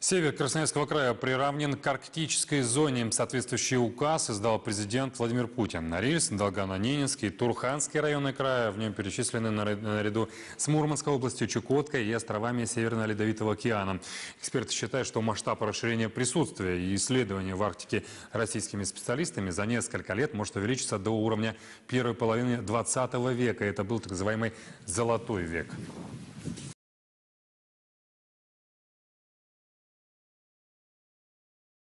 Север Красноярского края приравнен к арктической зоне. Соответствующий указ издал президент Владимир Путин. Норильск, Долгано-Ненецкий, Турханский районы края в нем перечислены наряду с Мурманской областью, Чукоткой и островами Северно-Ледовитого океана. Эксперты считают, что масштаб расширения присутствия и исследования в Арктике российскими специалистами за несколько лет может увеличиться до уровня первой половины 20 века. Это был так называемый «золотой век».